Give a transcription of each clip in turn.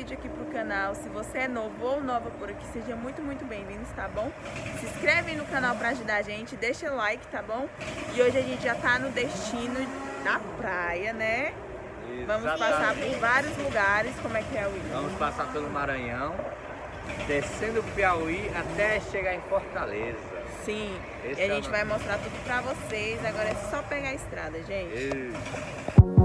vídeo aqui pro canal. Se você é novo ou nova por aqui, seja muito, muito bem-vindos, tá bom? Se inscreve no canal pra ajudar a gente, deixa like, tá bom? E hoje a gente já tá no destino da praia, né? Vamos passar por vários lugares. Como é que é, Will? Vamos passar pelo Maranhão, descendo o Piauí até chegar em Fortaleza. Sim, Esse e a é o gente nome. vai mostrar tudo pra vocês. Agora é só pegar a estrada, gente. Isso.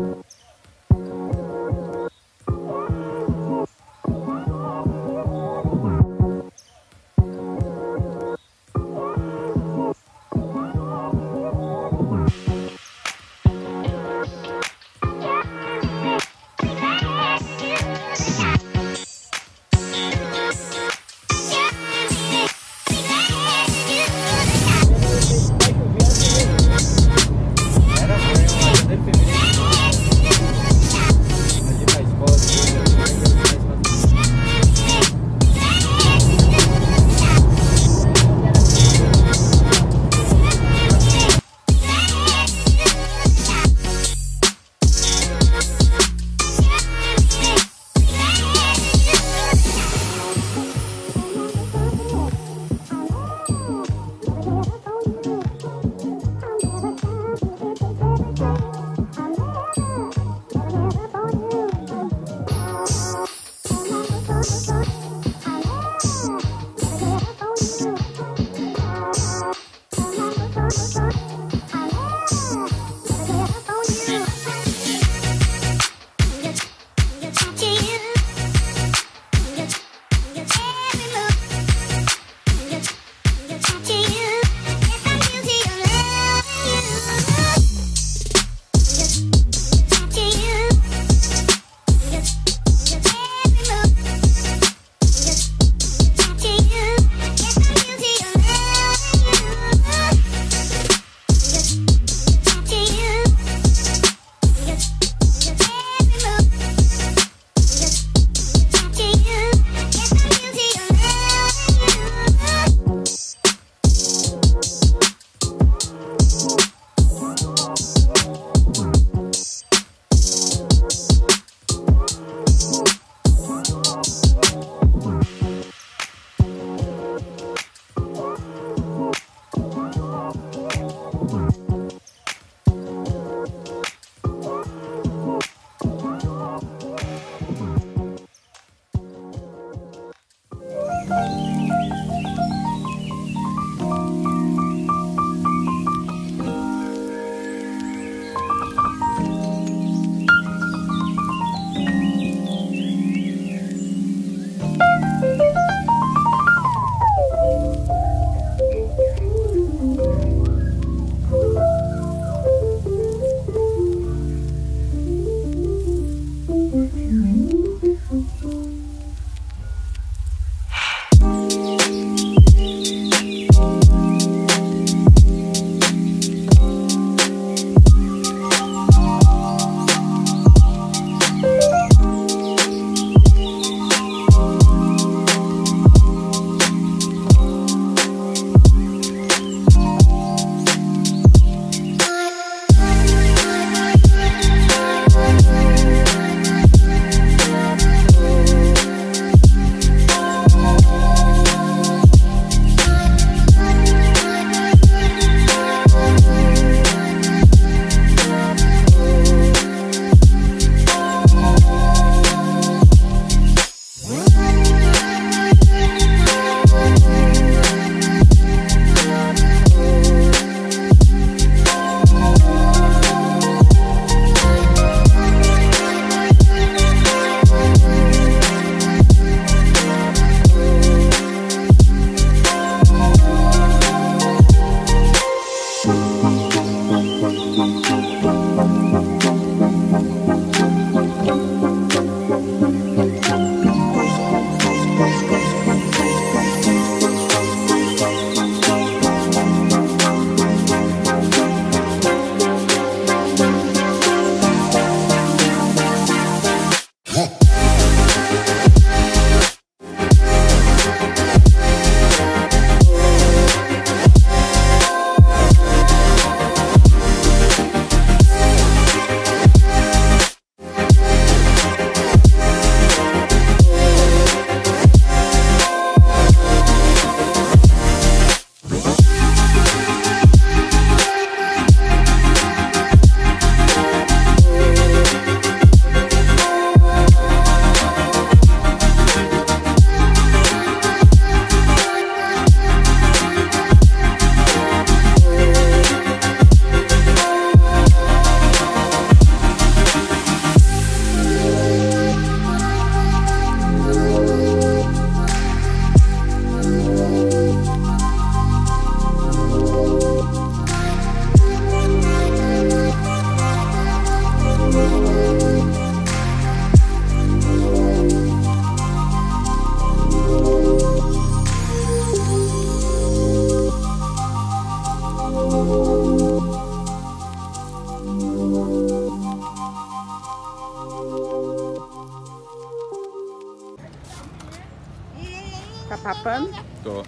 Papando? Tô.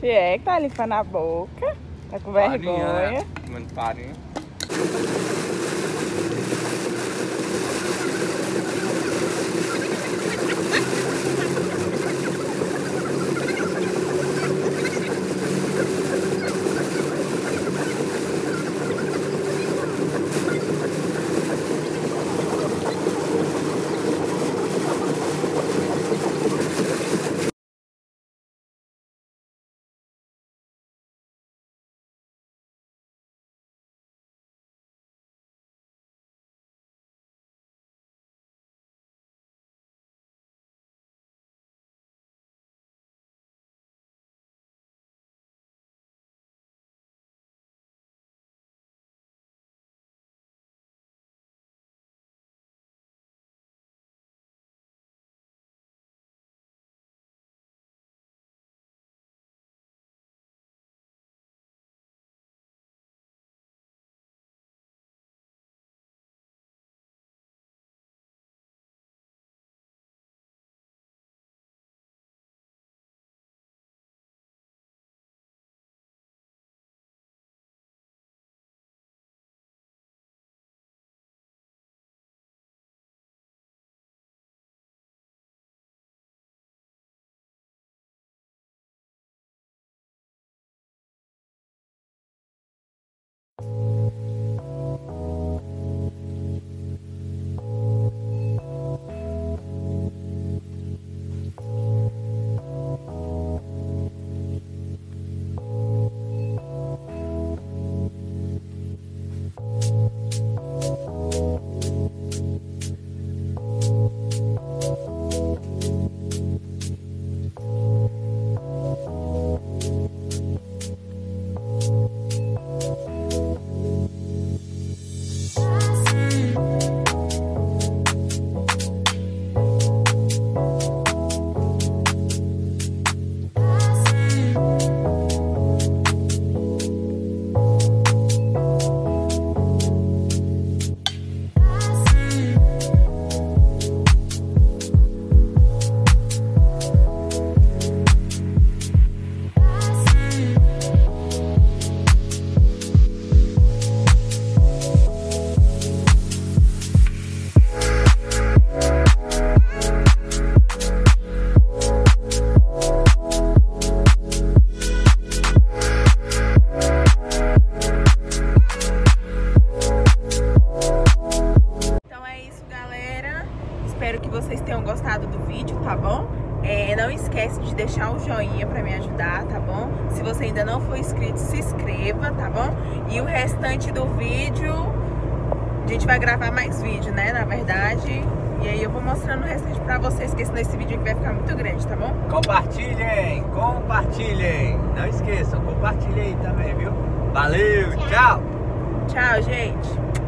Que é que tá limpando a boca? Tá com Farinha, vergonha? né? Comendo farinha. Tá bom? E o restante do vídeo, a gente vai gravar mais vídeo, né? Na verdade. E aí eu vou mostrando o restante pra vocês, que senão esse vídeo aqui vai ficar muito grande, tá bom? Compartilhem, compartilhem. Não esqueçam, compartilhem aí também, viu? Valeu, tchau. Tchau, gente.